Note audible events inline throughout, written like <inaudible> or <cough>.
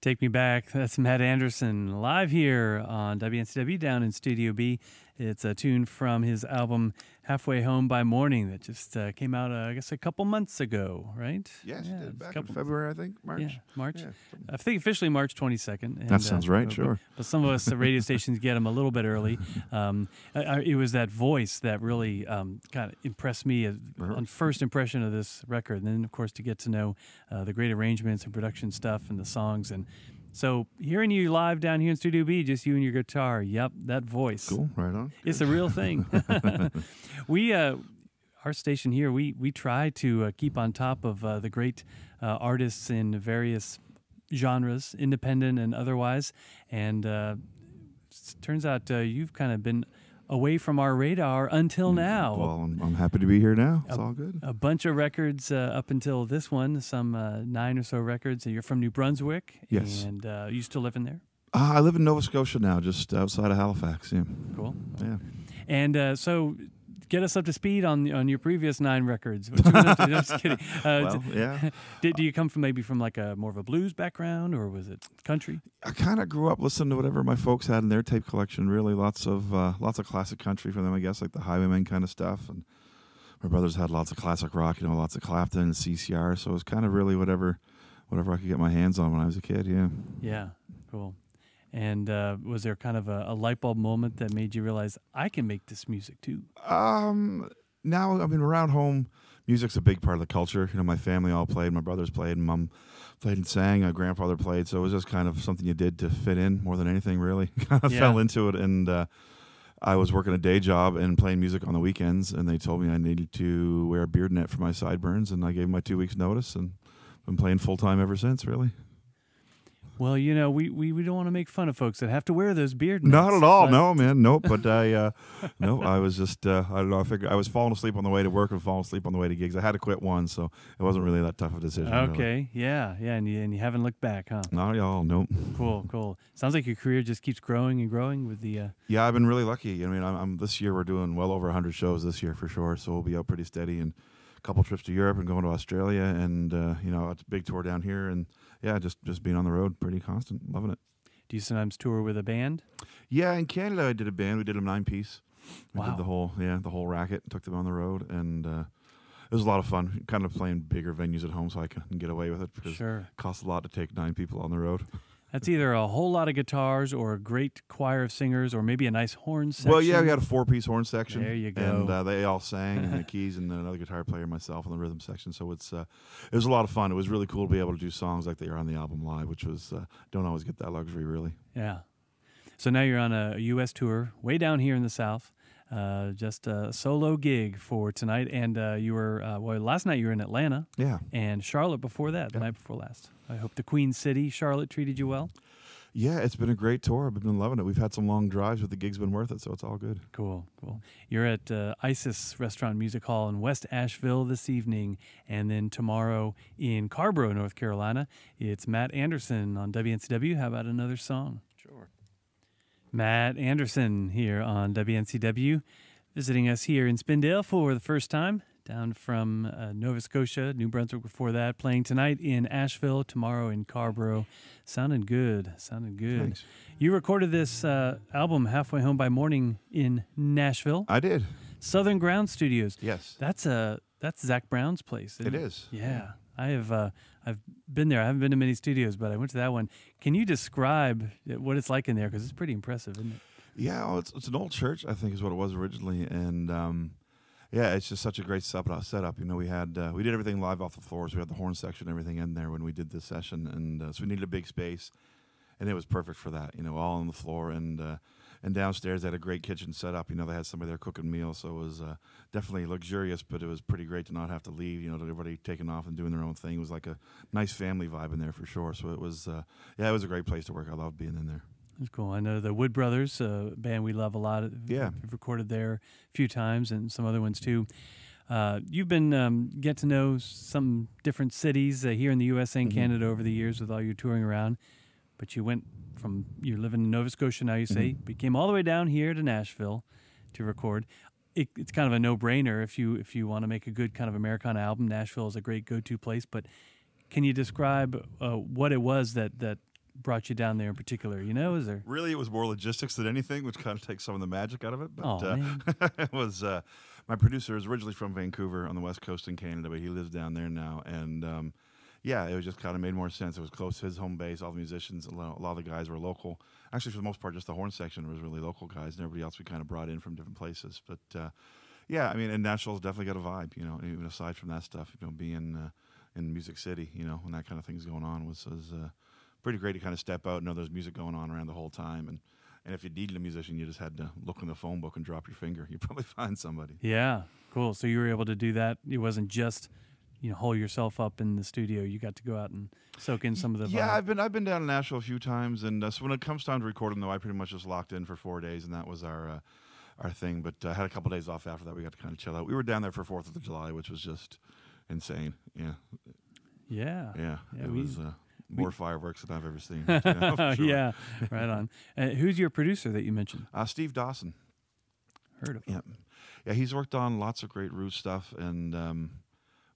Take Me Back. That's Matt Andersen live here on WNCW down in Studio B. It's a tune from his album Halfway Home by Morning that just uh, came out, uh, I guess, a couple months ago, right? Yes, Yeah, it did. it's a back in couple- February, I think, March. Yeah, March. Yeah, I think officially March 22nd. and, That sounds right, but- sure. But some of us, the radio <laughs> stations, get them a little bit early. Um, I- I- it was that voice that really um, kind of impressed me as, Uh-huh. on first impression of this record. And then, of course, to get to know uh, the great arrangements and production stuff and the songs. And so hearing you live down here in Studio B, just you and your guitar, yep, that voice. Cool, right on. It's the real thing. <laughs> we, uh, our station here, we we try to uh, keep on top of uh, the great uh, artists in various genres, independent and otherwise. And uh, turns out uh, you've kind of been away from our radar until now. Well, I'm, I'm happy to be here now. It's Uh, all good. a bunch of records uh, up until this one, some uh, nine or so records. You're from New Brunswick, Yes. and uh, you still living there? Uh, I live in Nova Scotia now, just outside of Halifax. Yeah, Cool. yeah. And uh, so, get us up to speed on on your previous nine records. Which I'm I'm just kidding. <laughs> Uh, Well, yeah. <laughs> did, do you come from maybe from like a more of a blues background, or was it country? I kind of grew up listening to whatever my folks had in their tape collection. Really, lots of uh, lots of classic country for them. I guess like the Highwaymen kind of stuff. And my brothers had lots of classic rock. You know, lots of Clapton and CCR. So it was kind of really whatever whatever I could get my hands on when I was a kid. Yeah. Yeah, cool. And uh, was there kind of a, a light bulb moment that made you realize I can make this music too? Um, now I mean around home, music's a big part of the culture. You know, my family all played. My brothers played. and Mom played and sang. My grandfather played. So it was just kind of something you did to fit in more than anything. Really, <laughs> kind of Yeah. fell into it. And uh, I was working a day job and playing music on the weekends. And they told me I needed to wear a beard net for my sideburns. And I gave my two weeks notice and been playing full time ever since. Really. Well, you know, we, we, we don't want to make fun of folks that have to wear those beard Not at all. but- No, man. Nope. But I, uh, <laughs> no, I was just, uh, I don't know. I figured I was falling asleep on the way to work and falling asleep on the way to gigs. I had to quit one, so it wasn't really that tough of a decision. really. Okay, yeah, yeah, and you, and you haven't looked back, huh? Not at all. Nope. Cool, cool. Sounds like your career just keeps growing and growing with the. Uh, Yeah, I've been really lucky. I mean, I'm, I'm this year we're doing well over 100 shows this year for sure. So we'll be out pretty steady and a couple trips to Europe and going to Australia and uh, you know a big tour down here and yeah, just just being on the road, pretty constant, loving it. do you sometimes tour with a band? Yeah, in Canada I did a band. We did a nine piece. We Wow. did the whole yeah the whole racket. Took them on the road and uh, it was a lot of fun. Kind of playing bigger venues at home so I can get away with it because Sure. it costs a lot to take nine people on the road. That's either a whole lot of guitars or a great choir of singers or maybe a nice horn section. Well, yeah, we had a four piece horn section. There you And go. uh, they all sang and the keys and then another guitar player, myself, in the rhythm section. So it's uh, it was a lot of fun. It was really cool to be able to do songs like they are on the album live, which was uh, don't always get that luxury really. Yeah. So now you're on a U.S. tour, way down here in the South. Uh, just a solo gig for tonight, and uh, you were uh, well. Last night you were in Atlanta Yeah, and Charlotte before that, the Yeah. night before last. I hope the Queen City, Charlotte, treated you well. yeah, it's been a great tour. I've been loving it. We've had some long drives, but the gig's been worth it, so it's all good. Cool, cool. You're at uh, Isis Restaurant Music Hall in West Asheville this evening, and then tomorrow in Carrboro, North Carolina. It's Matt Andersen on WNCW. How about another song? Sure. Matt Andersen here on WNCW, visiting us here in Spindale for the first time, down from uh, Nova Scotia, New Brunswick before that, playing tonight in Asheville, tomorrow in Carrboro. Sounding good, sounding good. Thanks. You recorded this uh, album, Halfway Home by Morning, in Nashville, I did. Southern Ground Studios. Yes, That's a that's Zac Brown's place. isn't it is. Yeah, I have. Uh, I've been there. I haven't been to many studios, but I went to that one. Can you describe what it's like in there? Because it's pretty impressive, isn't it? Yeah, well, it's it's an old church, I think, is what it was originally, and um, yeah, it's just such a great setup. Setup, you know, we had uh, we did everything live off the floors. We had the horn section, everything in there when we did this session, and uh, so we needed a big space, and it was perfect for that. You know, all on the floor and. Uh, and downstairs, they had a great kitchen set up. You know, they had somebody there cooking meals, so it was uh, definitely luxurious. But it was pretty great to not have to leave. You know, everybody taking off and doing their own thing. It was like a nice family vibe in there for sure. So it was, uh, yeah, it was a great place to work. I loved being in there. It's cool. I know the Wood Brothers, uh, band we love a lot. Yeah. we've recorded there a few times, and some other ones too. Uh, you've been um, get to know some different cities uh, here in the U.S. and Mhm. Canada over the years with all your touring around, but you went from you're living in Nova Scotia now. You say Mm-hmm. became all the way down here to Nashville to record. It, it's kind of a no-brainer if you if you want to make a good kind of Americana album. Nashville is a great go-to place. But can you describe uh, what it was that that brought you down there in particular? You know, is there? Really, it was more logistics than anything, which kind of takes some of the magic out of it. But Oh, uh, <laughs> it was uh, my producer is originally from Vancouver on the west coast in Canada, but he lives down there now. And um, yeah, it was just kind of made more sense. It was close to his home base. All the musicians, a lot, of the guys were local. Actually, for the most part, just the horn section was really local guys, and everybody else we kind of brought in from different places. But uh, yeah, I mean, and Nashville's definitely got a vibe. You know, even aside from that stuff, you know, being uh, in Music City, you know, when that kind of thing's going on was was uh, pretty great to kind of step out and know there's music going on around the whole time. And and if you needed a musician, you just had to look in the phone book and drop your finger. <laughs> You'd probably find somebody. Yeah, cool. So you were able to do that. It wasn't just you know hole yourself up in the studio. You got to go out and soak in some of the yeah, vibe. I've been I've been down to Nashville a few times, and uh, so when it comes time to recording, though, I pretty much just locked in for four days, and that was our uh, our thing. But I uh, had a couple days off after that. We got to kind of chill out. We were down there for Fourth of July, which was just insane. Yeah, yeah. yeah, Yeah, it we- was uh, we- more fireworks than I've ever seen. <laughs> yeah, sure. <laughs> yeah, right on. Uh, who's your producer that you mentioned? Uh, Steve Dawson. Heard of him? Yeah, yeah, he's worked on lots of great Roots stuff, and um,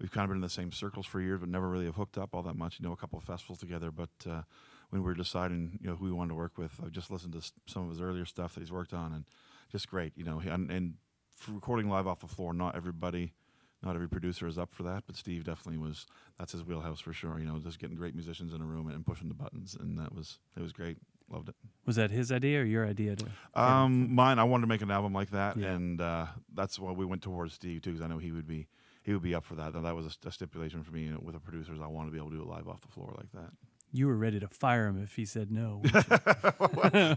we've kind of been in the same circles for years, but never really have hooked up all that much. You know, a couple of festivals together, but uh, when we were deciding, you know, who we wanted to work with, I've just listened to some of his earlier stuff that he's worked on, and just great. You know, and, and for recording live off the floor, not everybody. Not every producer is up for that, but Steve definitely was. That's his wheelhouse for sure. You know, just getting great musicians in a room and pushing the buttons, and that was it was great. Loved it. Was that his idea or your idea? To Um, mine. I wanted to make an album like that, Yeah. and uh, that's why we went towards Steve too, because I know he would be he would be up for that. And that was a, a stipulation for me you know, with the producers. I wanted to be able to do it live off the floor like that. you were ready to fire him if he said no. <laughs>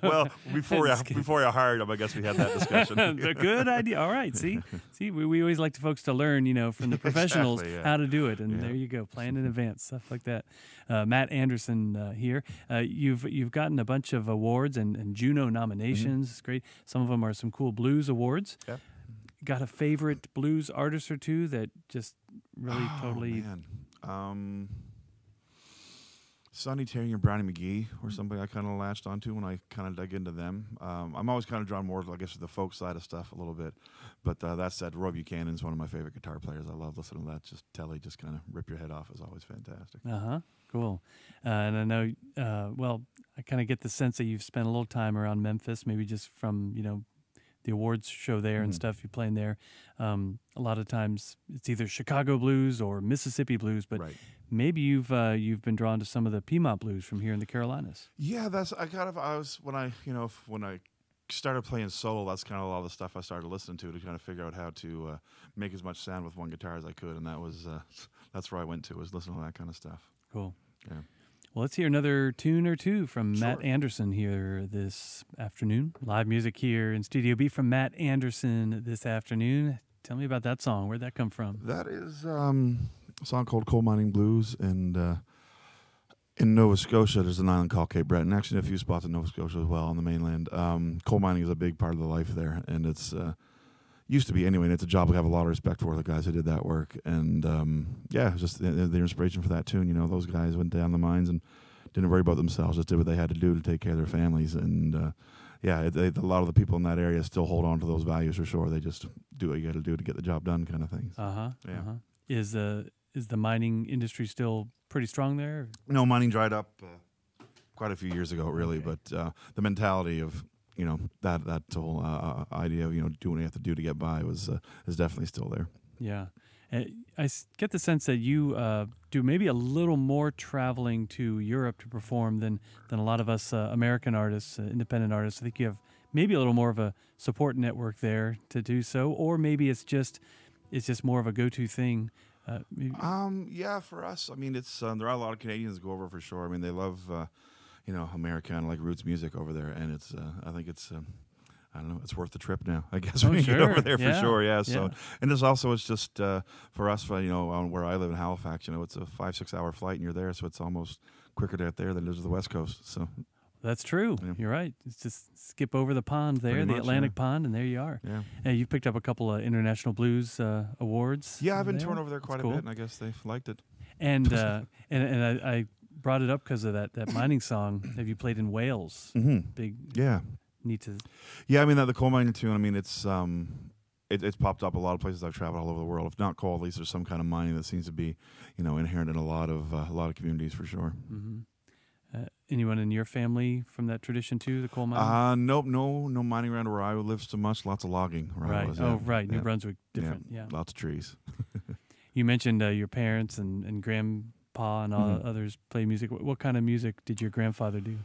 well, <laughs> before I before I hired him, I guess we had that discussion. <laughs> A good idea. All right. See, see, we, we always like the folks to learn, you know, from the professionals Exactly, yeah. how to do it, and Yeah. there you go, plan in advance, stuff like that. Uh, Matt Andersen uh, here. Uh, you've you've gotten a bunch of awards and, and Juno nominations. It's great. Some of them are some cool blues awards. Yeah. Got a favorite blues artist or two that just really Oh, totally. man. Um, Sonny Terry and Brownie McGhee were somebody I kind of latched onto when I kind of dug into them. Um, I'm always kind of drawn more, I guess, to the folk side of stuff a little bit. But uh, that said, Roy Buchanan's one of my favorite guitar players. I love listening to that. Just Telly, just kind of rip your head off is always fantastic. Uh huh. Cool. Uh, and I know, uh, well, I kind of get the sense that you've spent a little time around Memphis, maybe just from, you know, the awards show there and Mhm. stuff. You're playing there. Um, a lot of times it's either Chicago blues or Mississippi blues, but right. maybe you've uh, you've been drawn to some of the Piedmont blues from here in the Carolinas. Yeah, that's I kind of I was when I you know when I started playing solo. That's kind of a lot of the stuff I started listening to to kind of figure out how to uh, make as much sound with one guitar as I could, and that was uh, <laughs> that's where I went to was listening to that kind of stuff. Cool. Yeah. Well, let's hear another tune or two from Matt Andersen here this afternoon. Live music here in Studio B from Matt Andersen this afternoon. Tell me about that song. Where'd that come from? That is um, a song called "Coal Mining Blues," and uh, in Nova Scotia, there's an island called Cape Breton. Actually, in a few spots in Nova Scotia as well on the mainland. Um, coal mining is a big part of the life there, and it's uh, used to be anyway. And it's a job we have a lot of respect for the guys who did that work. And um, yeah, just the, the inspiration for that tune. You know, those guys went down the mines and didn't worry about themselves; just did what they had to do to take care of their families. And uh, yeah, they, a lot of the people in that area still hold on to those values for sure. They just do what you got to do to get the job done, kind of thing. Uh huh. Yeah. Uh-huh. Is uh is the mining industry still pretty strong there? No, mining dried up uh, quite a few years ago, really. Okay. But uh, the mentality of you know that that whole uh, idea of you know doing what you have to do to get by was uh, is definitely still there. Yeah. Uh, I s- get the sense that you uh, do maybe a little more traveling to Europe to perform than, than a lot of us uh, American artists, uh, independent artists. I think you have maybe a little more of a support network there to do so, or maybe it's just it's just more of a go-to thing. Uh, Um, yeah, for us, I mean, it's um, there are a lot of Canadians that go over for sure. I mean, they love uh, you know Americana like roots music over there, and it's uh, I think it's. Um, I don't know. It's worth the trip now. <laughs> I guess Oh, when you get over there Yeah. for sure. Yeah. So, Yeah. and it's also it's just uh, for us, uh, you know, on where I live in Halifax. You know, it's a five six hour flight, and you're there, so it's almost quicker to get there than it is to the West Coast. So, that's true. Yeah. You're right. It's just skip over the pond there, Pretty the much, Atlantic yeah. pond, and there you are. yeah. Hey, you've picked up a couple of international blues uh, awards. Yeah, I've been there. touring over there That's quite cool. a bit, and I guess they've liked it. And <laughs> uh, and and I, I brought it up because of that that mining song. Have you played in Wales? Mm-hmm. Big Yeah, need to. yeah. I mean, that the coal mining tune. I mean, it's um, it, it's popped up a lot of places I've traveled all over the world. If not coal, at least there's some kind of mining that seems to be, you know, inherent in a lot of uh, a lot of communities for sure. hmm Uh, anyone in your family from that tradition too, the coal mining? Uh, nope, no, no mining around where I live so much. Lots of logging. Right. oh, yeah. right. New Yeah. Brunswick, different. Yeah. Lots of trees. <laughs> You mentioned uh, your parents and, and grandpa and all Mhm. others play music. What, what kind of music did your grandfather do?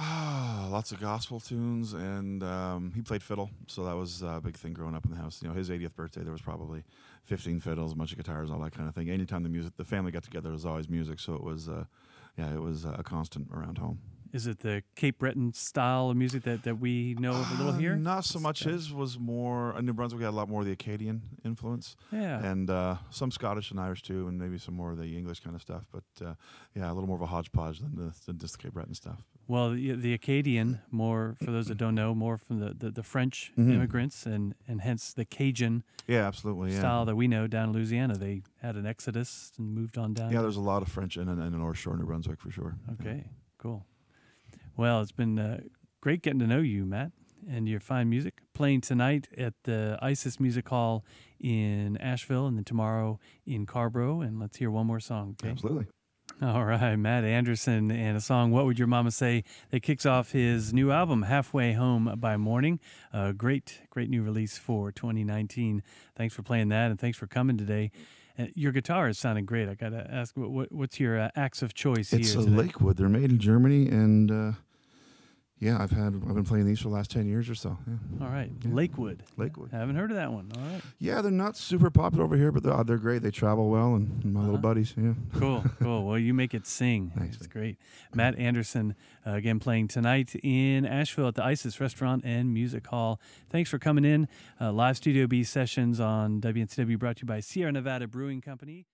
Ah, lots of gospel tunes, and um, he played fiddle, so that was a big thing growing up in the house. You know, his 80th birthday, there was probably 15 fiddles, a bunch of guitars, all that kind of thing. Anytime the music, the family got together, there was always music, so it was, uh, yeah, it was a constant around home. Is it the Cape Breton style of music that, that we know of a little Uh, here? Not so much. His was more. Uh, New Brunswick had a lot more of the Acadian influence, Yeah. and uh, some Scottish and Irish too, and maybe some more of the English kind of stuff. But uh, yeah, a little more of a hodgepodge than, the, than just the Cape Breton stuff. Well, the, the Acadian, more for those that don't know, more from the, the, the French Mhm. immigrants, and, and hence the Cajun Yeah, absolutely. Yeah. style that we know down in Louisiana. They had an exodus and moved on down. Yeah, there's a lot of French in, in, in the North Shore, New Brunswick, for sure. Yeah. Okay, cool. Well, it's been uh, great getting to know you, Matt, and your fine music. Playing tonight at the ISIS Music Hall in Asheville, and then tomorrow in Carrboro. And let's hear one more song. Okay. Absolutely. All right, Matt Andersen and a song "What Would Your Mama Say" that kicks off his new album "Halfway Home by Morning." A great, great new release for 2019. Thanks for playing that, and thanks for coming today. Uh, your guitar is sounding great. I got to ask, what, what, what's your uh, axe of choice It's here a today? Lakewood. They're made in Germany, and uh, yeah, I've had I've been playing these for the last ten years or so. Yeah. All right, Yeah. Lakewood. Lakewood. Haven't heard of that one. All right, Yeah, they're not super popular over here, but they're, they're great. They travel well, and, and my Uh-huh. little buddies. Yeah. cool, <laughs> cool. Well, you make it sing. Thanks, It's great. Matt Andersen uh, again playing tonight in Asheville at the ISIS Restaurant and Music Hall. Thanks for coming in. Uh, live Studio B sessions on WNCW brought to you by Sierra Nevada Brewing Company.